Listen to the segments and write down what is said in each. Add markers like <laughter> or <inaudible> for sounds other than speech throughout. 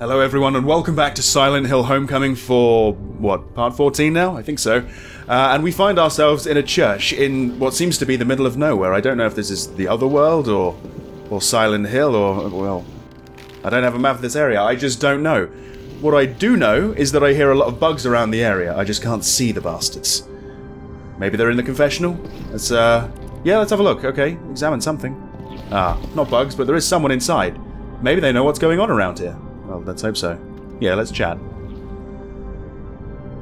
Hello, everyone, and welcome back to Silent Hill Homecoming for what part 14 now? I think so. Uh, and we find ourselves in a church in what seems to be the middle of nowhere. I don't know if this is the other world or or Silent Hill or well, I don't have a map of this area. I just don't know. What I do know is that I hear a lot of bugs around the area. I just can't see the bastards. Maybe they're in the confessional. Let's uh, yeah, let's have a look. Okay, examine something. Ah, not bugs, but there is someone inside. Maybe they know what's going on around here. Well, let's hope so. Yeah, let's chat.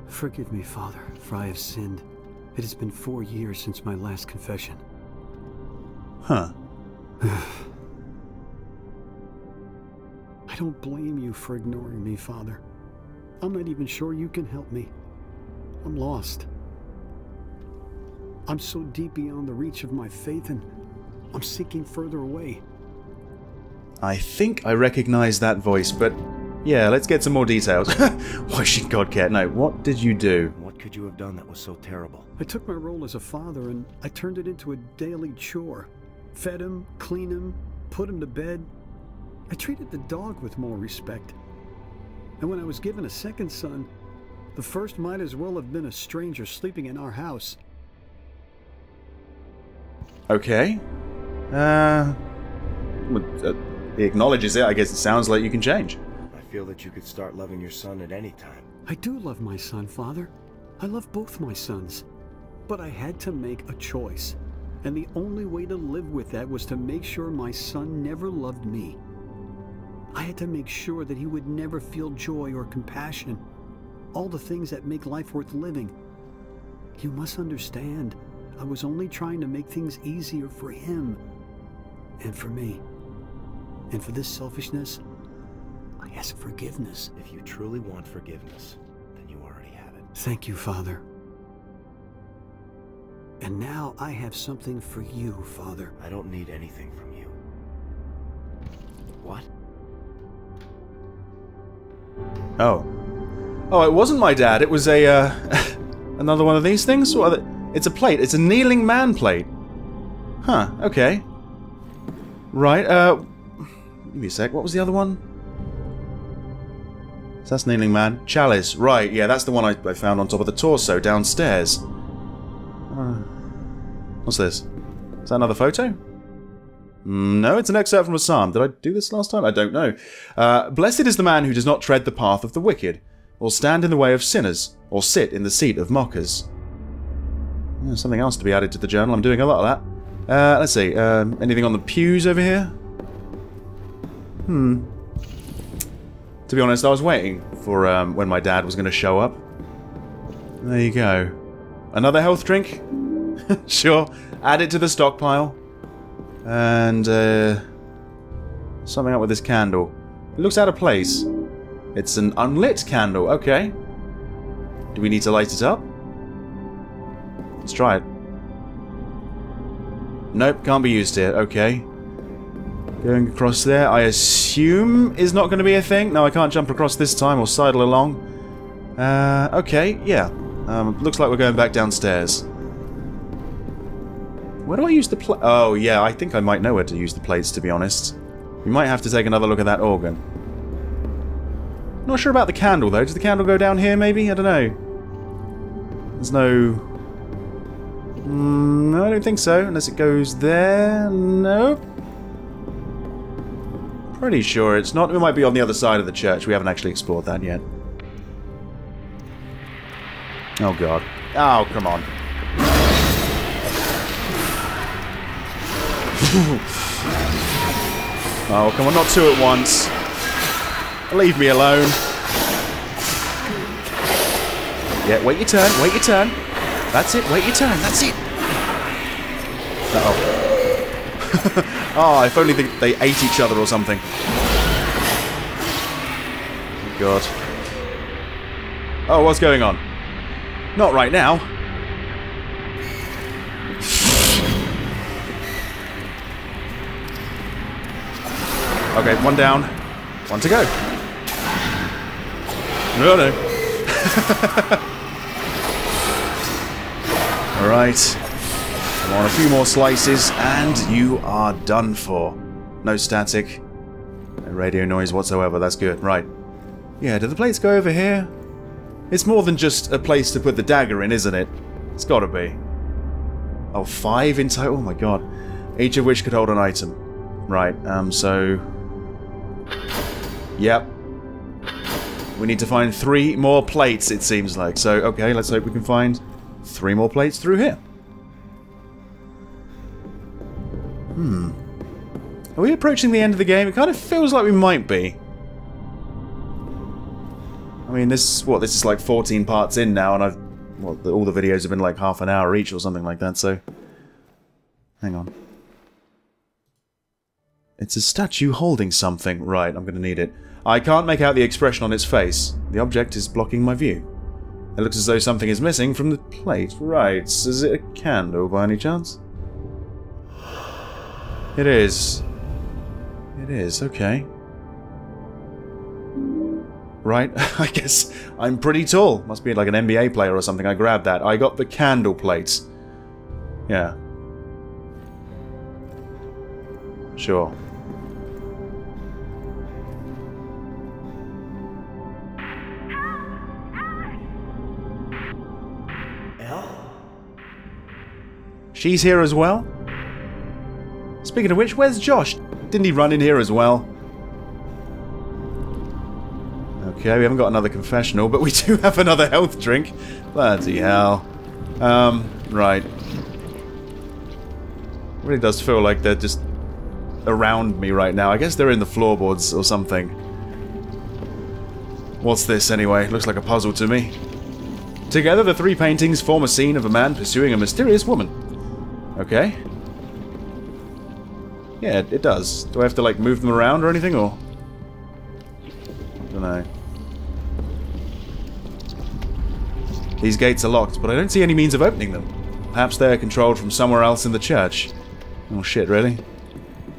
Forgive me, Father, for I have sinned. It has been four years since my last confession. Huh. <sighs> I don't blame you for ignoring me, Father. I'm not even sure you can help me. I'm lost. I'm so deep beyond the reach of my faith, and I'm sinking further away. I think I recognize that voice, but yeah, let's get some more details. <laughs> Why should God care? No, what did you do? What could you have done that was so terrible? I took my role as a father and I turned it into a daily chore. Fed him, cleaned him, put him to bed. I treated the dog with more respect. And when I was given a second son, the first might as well have been a stranger sleeping in our house. Okay. Uh, uh, he acknowledges it. I guess it sounds like you can change. I feel that you could start loving your son at any time. I do love my son, Father. I love both my sons. But I had to make a choice. And the only way to live with that was to make sure my son never loved me. I had to make sure that he would never feel joy or compassion. All the things that make life worth living. You must understand, I was only trying to make things easier for him and for me. And for this selfishness, I ask forgiveness. If you truly want forgiveness, then you already have it. Thank you, Father. And now I have something for you, Father. I don't need anything from you. What? Oh. Oh, it wasn't my dad. It was a, uh, <laughs> another one of these things? What are they? It's a plate. It's a kneeling man plate. Huh, okay. Right, uh... Give me a sec. What was the other one? That's kneeling man. Chalice. Right, yeah, that's the one I, I found on top of the torso downstairs. Uh, what's this? Is that another photo? Mm, No, it's an excerpt from a psalm. Did I do this last time? I don't know. Uh, Blessed is the man who does not tread the path of the wicked, or stand in the way of sinners, or sit in the seat of mockers. Yeah, something else to be added to the journal. I'm doing a lot of that. Uh, let's see. Um, anything on the pews over here? Hmm. To be honest, I was waiting for um, when my dad was going to show up. There you go. Another health drink? <laughs> sure. Add it to the stockpile. And, uh... Something up with this candle. It looks out of place. It's an unlit candle. Okay. Do we need to light it up? Let's try it. Nope, can't be used here. Okay. Going across there, I assume is not going to be a thing. No, I can't jump across this time or sidle along. Uh, okay, yeah. Um, looks like we're going back downstairs. Where do I use the plate? Oh, yeah, I think I might know where to use the plates, to be honest. We might have to take another look at that organ. Not sure about the candle, though. Does the candle go down here, maybe? I don't know. There's no... Mm, no, I don't think so. Unless it goes there. Nope. Pretty sure it's not. It might be on the other side of the church. We haven't actually explored that yet. Oh, God. Oh, come on. <laughs> oh, come on. Not two at once. Leave me alone. Yeah, wait your turn. Wait your turn. That's it. Wait your turn. That's it. Uh-oh. oh, <laughs> Oh, if only they, they ate each other or something. God. Oh, what's going on? Not right now. Okay, one down. One to go. No, no. <laughs> Alright. Come on, a few more slices, and you are done for. No static. No radio noise whatsoever, that's good. Right. Yeah, do the plates go over here? It's more than just a place to put the dagger in, isn't it? It's gotta be. Oh, five in total? Oh my god. Each of which could hold an item. Right, um, so... Yep. We need to find three more plates, it seems like. So, okay, let's hope we can find three more plates through here. Hmm. Are we approaching the end of the game? It kind of feels like we might be. I mean, this what this is like 14 parts in now, and I've well, the, all the videos have been like half an hour each or something like that. So, hang on. It's a statue holding something. Right, I'm going to need it. I can't make out the expression on its face. The object is blocking my view. It looks as though something is missing from the plate. Right, is it a candle by any chance? It is. It is, okay. Right, <laughs> I guess I'm pretty tall. Must be like an NBA player or something. I grabbed that. I got the candle plates. Yeah. Sure. She's here as well? Speaking of which, where's Josh? Didn't he run in here as well? Okay, we haven't got another confessional, but we do <laughs> have another health drink. Bloody hell. Um, right. Really does feel like they're just around me right now. I guess they're in the floorboards or something. What's this anyway? Looks like a puzzle to me. Together, the three paintings form a scene of a man pursuing a mysterious woman. Okay. Yeah, it, does. Do I have to, like, move them around or anything, or...? I don't know. These gates are locked, but I don't see any means of opening them. Perhaps they're controlled from somewhere else in the church. Oh shit, really?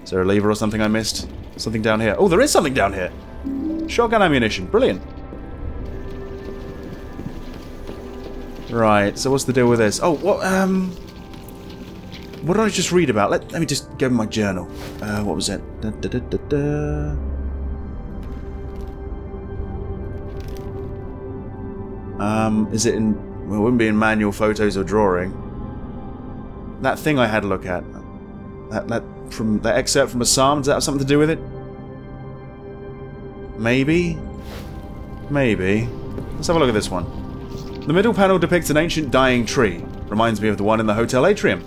Is there a lever or something I missed? Something down here. Oh, there is something down here! Shotgun ammunition. Brilliant. Right, so what's the deal with this? Oh, what, um... What did I just read about? Let, let me just go in my journal. Uh, what was it? Da, da, da. Um, is it in... Well, it wouldn't be in manual photos or drawing. That thing I had a look at. That, that from that excerpt from a psalm, does that have something to do with it? Maybe? Maybe. Let's have a look at this one. The middle panel depicts an ancient dying tree. Reminds me of the one in the hotel atrium.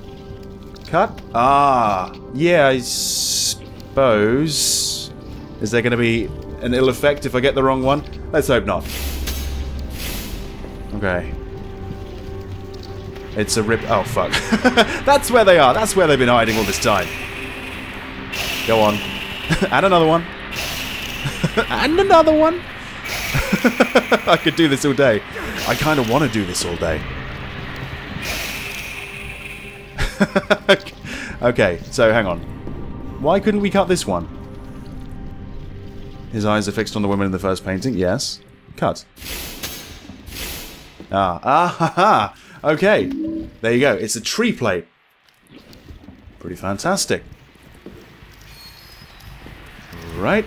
Cut? Ah, yeah, I suppose. Is there going to be an ill effect if I get the wrong one? Let's hope not. Okay. It's a rip. Oh, fuck. <laughs> That's where they are. That's where they've been hiding all this time. Go on. <laughs> and another one. <laughs> and another one. I could do this all day. I kind of want to do this all day. Okay, so hang on. Why couldn't we cut this one? His eyes are fixed on the woman in the first painting. Yes. Cut. Ah, <laughs> ah, ha, ha. Okay. There you go. It's a tree plate. Pretty fantastic. Right.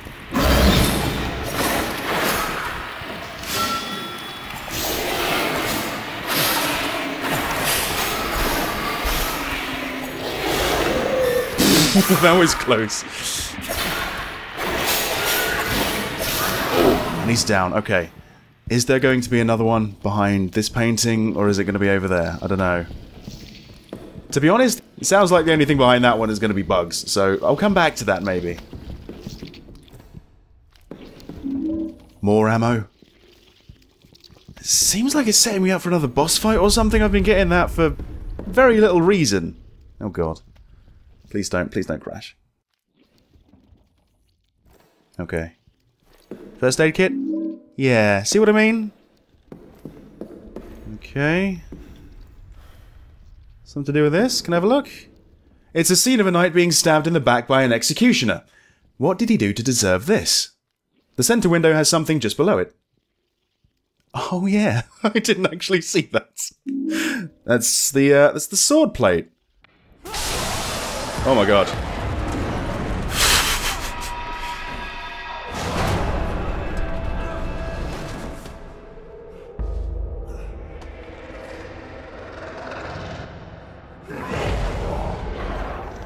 <laughs> that was close. Oh, and he's down. Okay. Is there going to be another one behind this painting, or is it going to be over there? I don't know. To be honest, it sounds like the only thing behind that one is going to be bugs, so I'll come back to that maybe. More ammo. Seems like it's setting me up for another boss fight or something. I've been getting that for very little reason. Oh god. Please don't, please don't crash. Okay. First aid kit? Yeah, see what I mean? Okay. Something to do with this? Can I have a look? It's a scene of a knight being stabbed in the back by an executioner. What did he do to deserve this? The center window has something just below it. Oh yeah, <laughs> I didn't actually see that. That's the uh, that's the sword plate. Oh my god.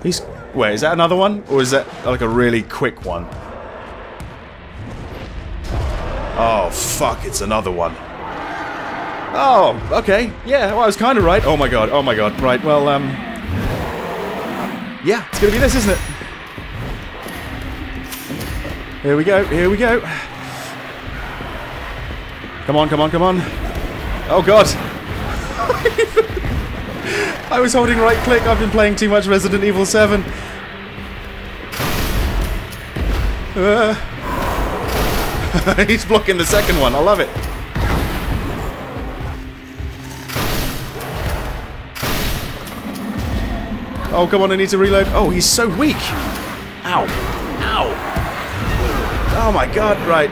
He's... Wait, is that another one? Or is that like a really quick one? Oh, fuck, it's another one. Oh, okay. Yeah, well, I was kind of right. Oh my god, oh my god. Right, well, um... Yeah, it's gonna be this, isn't it? Here we go, here we go. Come on, come on, come on. Oh god. <laughs> I was holding right click. I've been playing too much Resident Evil 7. Uh. <laughs> He's blocking the second one. I love it. Oh, come on, I need to reload. Oh, he's so weak. Ow. Ow. Oh my god, right.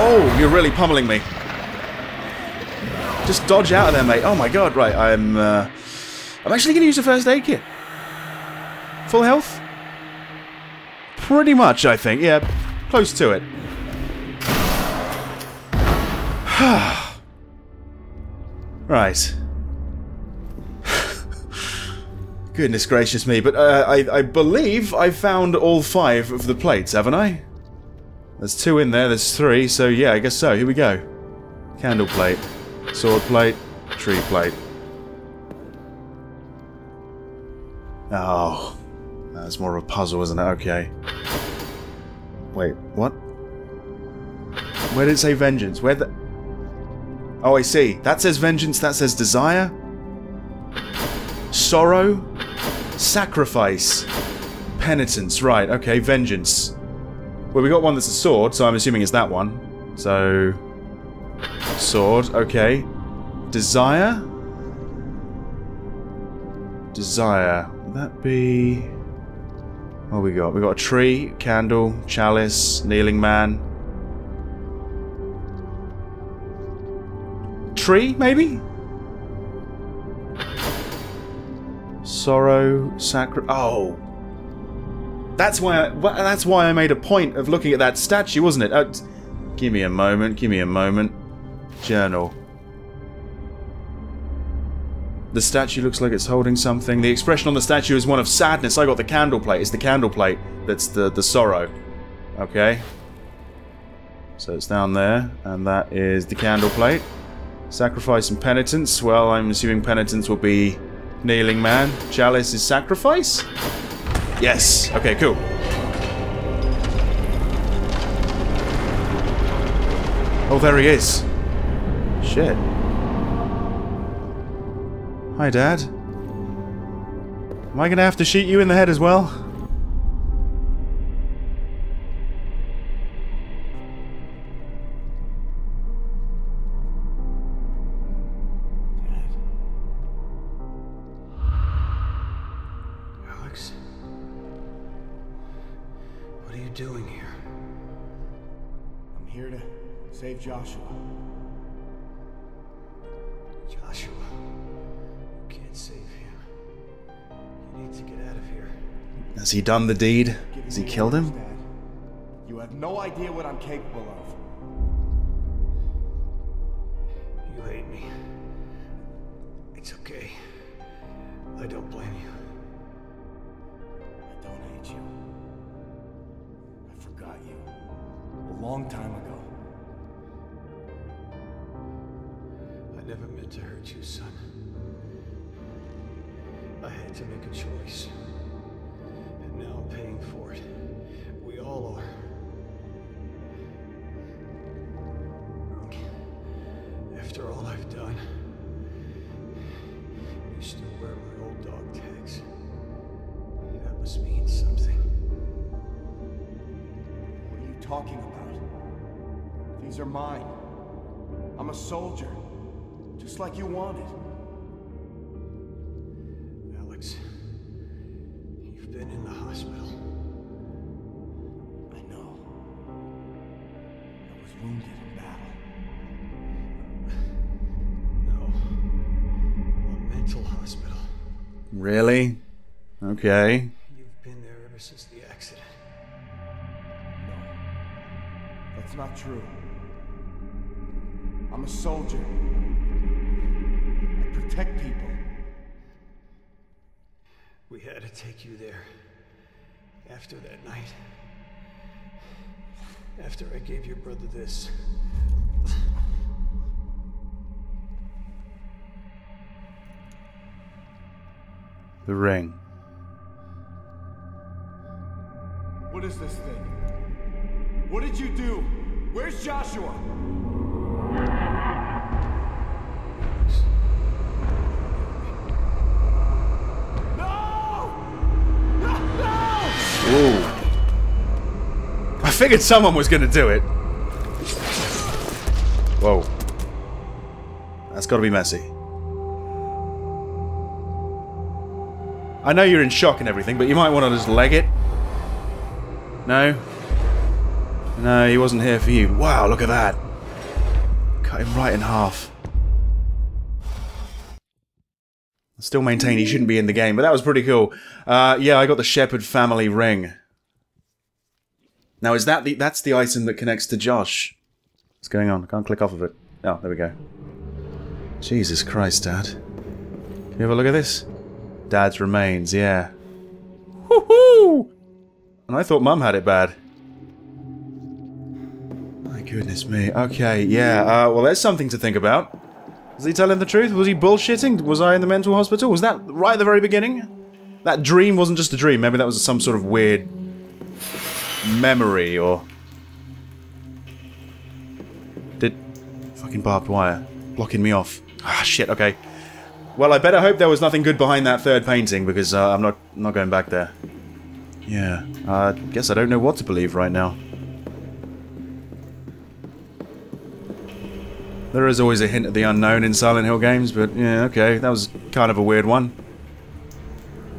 Oh, you're really pummeling me. Just dodge out of there, mate. Oh my god, right, I'm, uh, I'm actually going to use a first aid kit. Full health? Pretty much, I think. Yeah, close to it. <sighs> right. Goodness gracious me, but uh, I, I believe I found all five of the plates, haven't I? There's two in there, there's three, so yeah, I guess so. Here we go. Candle plate, sword plate, tree plate. Oh, that's more of a puzzle, isn't it? Okay. Wait, what? Where did it say vengeance? Where the... Oh, I see. That says vengeance, that says desire. Sorrow. Sacrifice. Penitence. Right, okay, vengeance. Well, we got one that's a sword, so I'm assuming it's that one. So... Sword, okay. Desire? Desire. Would that be... What we got? We got a tree, candle, chalice, kneeling man. Tree, maybe? Sorrow, sacri- Oh. That's why I, that's why I made a point of looking at that statue, wasn't it? Uh, give me a moment, give me a moment. Journal. The statue looks like it's holding something. The expression on the statue is one of sadness. I got the candle plate. It's the candle plate that's the, the sorrow. Okay. So it's down there, and that is the candle plate. Sacrifice and penitence. Well, I'm assuming penitence will be kneeling man. Chalice is sacrifice? Yes. Okay, cool. Oh, there he is. Shit. Hi, Dad. Am I gonna have to shoot you in the head as well? Has he done the deed? Has he killed him? You have no idea what I'm capable of. You hate me. It's okay. I don't blame you. I don't hate you. I forgot you. A long time ago. I never meant to hurt you, son. I had to make a choice. And now I'm paying for it. We all are. After all I've done, you still wear my old dog tags. That must mean something. What are you talking about? These are mine. I'm a soldier. Just like you wanted. Alex, you've been in the hospital. I know. I was wounded in battle. No. A mental hospital. Really? Okay. You've been there ever since the accident. No. That's not true. I'm a soldier. I protect people. We had to take you there. After that night. After I gave your brother this. The ring. What is this thing? What did you do? Where's Joshua? Figured someone was to do it. Whoa. That's got to be messy. I know you're in shock and everything, but you might want to just leg it. No? No, he wasn't here for you. Wow, look at that. Cut him right in half. I still maintain he shouldn't be in the game, but that was pretty cool. Uh, yeah, I got the Shepherd family ring. Now, is that the... That's the item that connects to Josh. What's going on? I can't click off of it. Oh, there we go. Jesus Christ, Dad. Can you have a look at this? Dad's remains, yeah. Woohoo! And I thought Mum had it bad. My goodness me. Okay, yeah. Uh, well, there's something to think about. Was he telling the truth? Was he bullshitting? Was I in the mental hospital? Was that right at the very beginning? That dream wasn't just a dream. Maybe that was some sort of weird memory or... Did... Fucking barbed wire. Blocking me off. Ah, shit, okay. Well, I better hope there was nothing good behind that third painting, because uh, I'm not not going back there. Yeah, I uh, guess I don't know what to believe right now. There is always a hint of the unknown in Silent Hill games, but yeah, okay, that was kind of a weird one.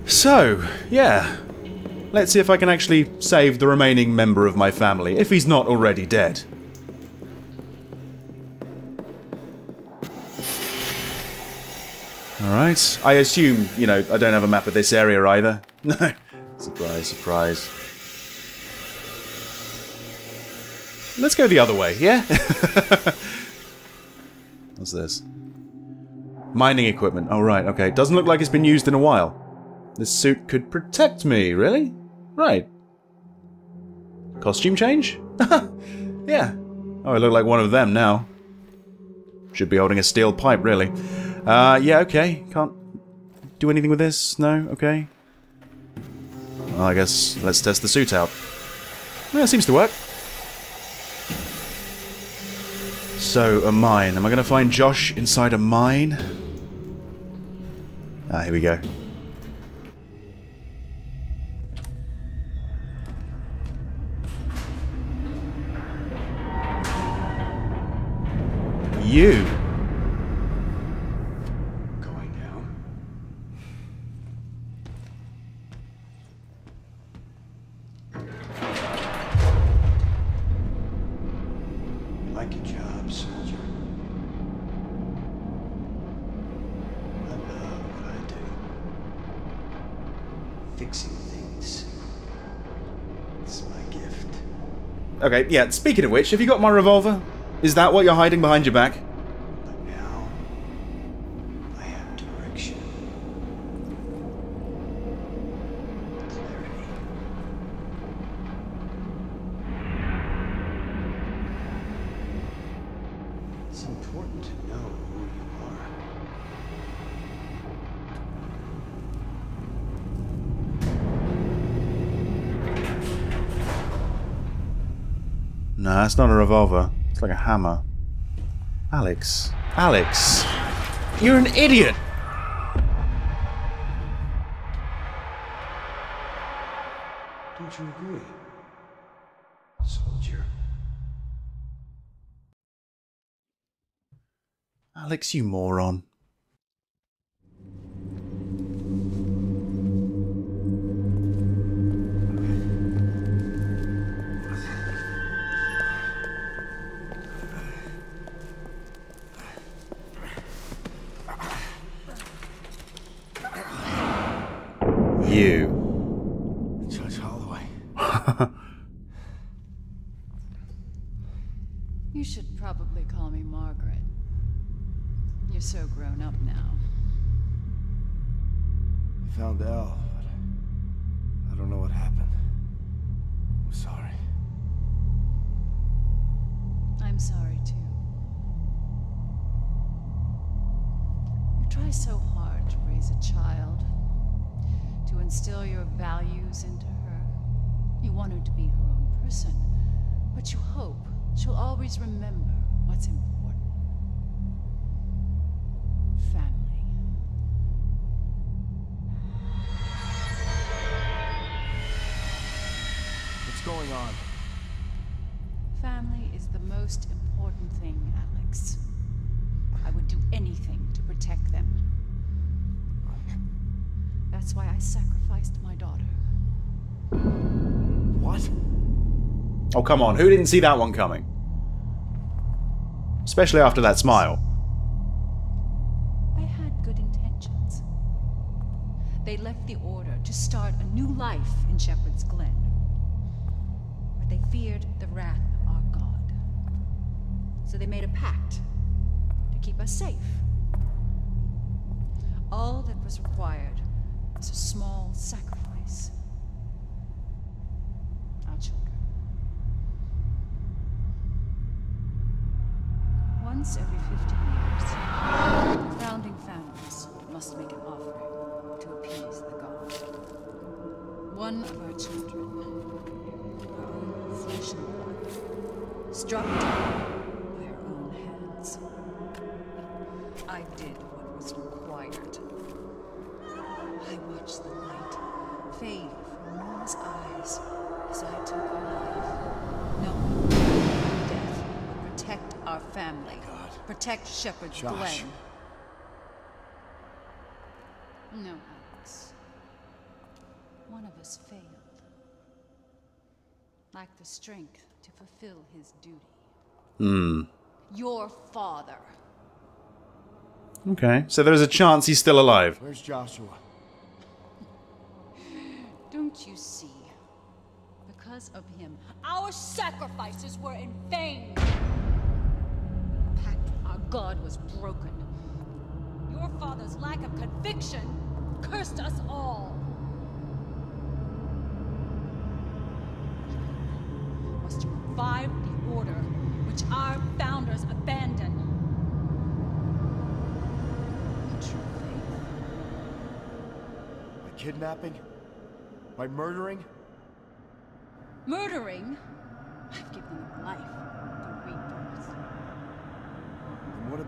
So, yeah. Let's see if I can actually save the remaining member of my family, if he's not already dead. Alright. I assume, you know, I don't have a map of this area either. No. <laughs> surprise, surprise. Let's go the other way, yeah? <laughs> What's this? Mining equipment. Oh, right, okay. Doesn't look like it's been used in a while. This suit could protect me, really? Right. Costume change? <laughs> yeah. Oh, I look like one of them now. Should be holding a steel pipe, really. Uh, yeah, okay. Can't do anything with this? No? Okay. Well, I guess let's test the suit out. Yeah, it seems to work. So, a mine. Am I going to find Josh inside a mine? Ah, here we go. You. Going down. Like your job, soldier. I love what I do. Fixing things. It's my gift. Okay, yeah, speaking of which, have you got my revolver? Is that what you're hiding behind your back? But now, I have direction. Clarity. It's important to know who you are. No, that's not a revolver. It's like a hammer. Alex. Alex! You're an idiot! Don't you agree? Soldier. Alex, you moron. You. Judge Holloway. <laughs> You should probably call me Margaret. You're so grown up now. I found Al, but I don't know what happened. I'm sorry. I'm sorry too. You try so hard to raise a child, to instill your values into her. You want her to be her own person, but you hope she'll always remember what's important. Family. What's going on? Family is the most important thing, Alex. I would do anything to protect them. That's why I sacrificed my daughter. What? Oh, come on. Who didn't see that one coming? Especially after that smile. They had good intentions. They left the Order to start a new life in Shepherd's Glen. But they feared the wrath of our God. So they made a pact to keep us safe. All that was required was a small sacrifice. Our children. Once every 15 years, the founding families must make an offering to appease the god. One of our children, our own flesh and blood, struck down Protect Shepherd's Josh. Glen. No, Alex. One of us failed. Lacked the strength to fulfill his duty. Hmm. Your father. Okay. So there's a chance he's still alive. Where's Joshua? <laughs> Don't you see? Because of him, our sacrifices were in vain. The pact with our God was broken. Your father's lack of conviction cursed us all. Was to revive the order which our founders abandoned. A true faith. By kidnapping? By murdering? Murdering? I've given them life to rebirth.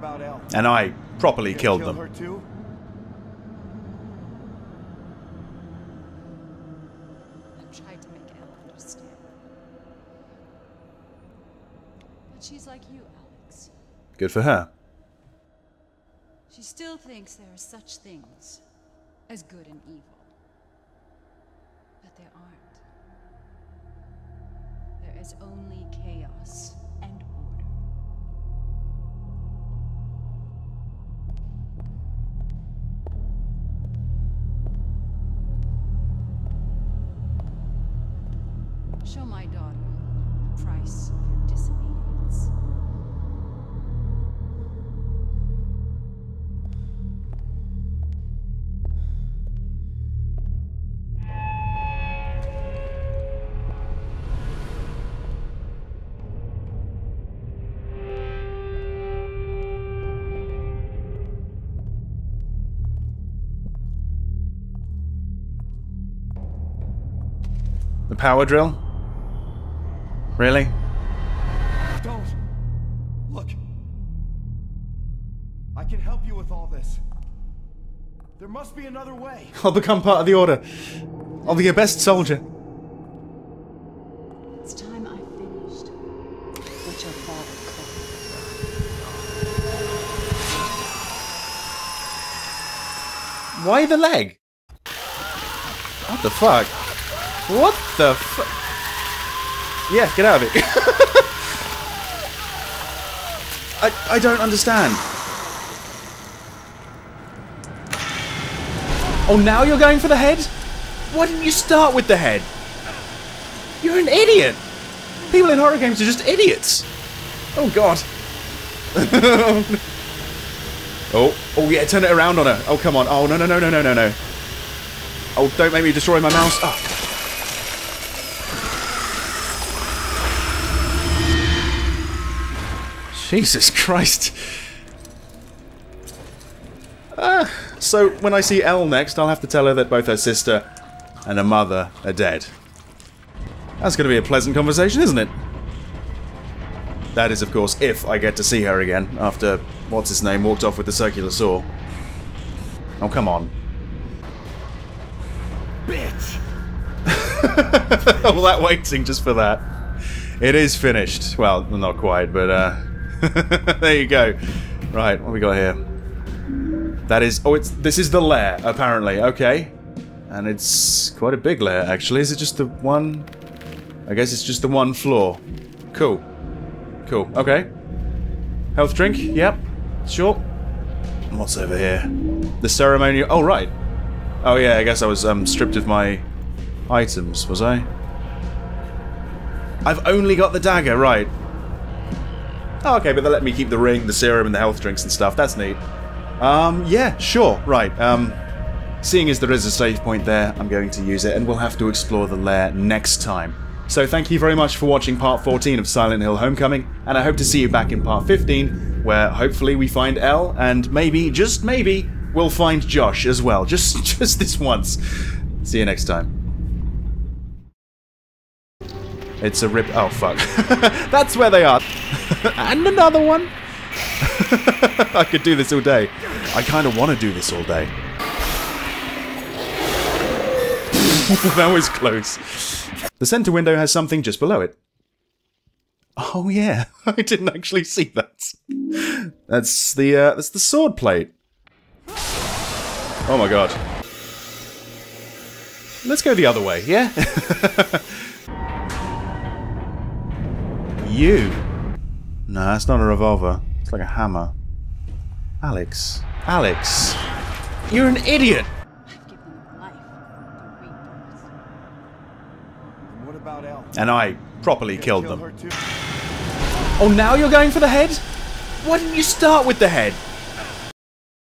And about Elle? And I properly killed kill them. her too? I've tried to make Elle understand. But she's like you, Alex. Good for her. She still thinks there are such things as good and evil. But there aren't. There is only chaos The power drill? Really? Don't! Look! I can help you with all this. There must be another way. <laughs> I'll become part of the Order. I'll be your best soldier. It's time I finished what your father called. Why the leg? What the fuck? What the fuck? Yeah, get out of it. <laughs> I, I don't understand. Oh, now you're going for the head? Why didn't you start with the head? You're an idiot. People in horror games are just idiots. Oh, God. <laughs> oh, oh yeah, turn it around on her. Oh, come on. Oh, no, no, no, no, no, no, no. Oh, don't make me destroy my mouse. Oh. Jesus Christ. Uh, so, when I see Elle next, I'll have to tell her that both her sister and her mother are dead. That's going to be a pleasant conversation, isn't it? That is, of course, if I get to see her again after what's his name walked off with the circular saw. Oh, come on. Bitch! <laughs> All that waiting just for that. It is finished. Well, not quite, but uh, <laughs> there you go. Right, what we got here? That is. Oh, it's this is the lair apparently. Okay, and it's quite a big lair actually. Is it just the one? I guess it's just the one floor. Cool. Cool. Okay. Health drink. Yep. Sure. What's over here? The ceremonial. Oh right. Oh yeah. I guess I was um, stripped of my items. Was I? I've only got the dagger. Right. Oh, okay, but they let me keep the ring, the serum, and the health drinks and stuff. That's neat. Um, yeah, sure, right. Um, seeing as there is a save point there, I'm going to use it, and we'll have to explore the lair next time. So thank you very much for watching part 14 of Silent Hill Homecoming, and I hope to see you back in part 15, where hopefully we find Elle, and maybe, just maybe, we'll find Josh as well. <laughs> Just, just this once. See you next time. It's a rip. Oh, fuck. <laughs> That's where they are. <laughs> and another one. <laughs> I could do this all day. I kind of want to do this all day. that was close. The center window has something just below it. Oh yeah, I didn't actually see that. That's the uh, that's the sword plate. Oh my god. Let's go the other way, yeah? You. No, that's not a revolver. It's like a hammer. Alex. Alex. You're an idiot! I've given them life to rebirth. And what about Elle? And I properly killed Kill them. Oh, now you're going for the head? Why didn't you start with the head?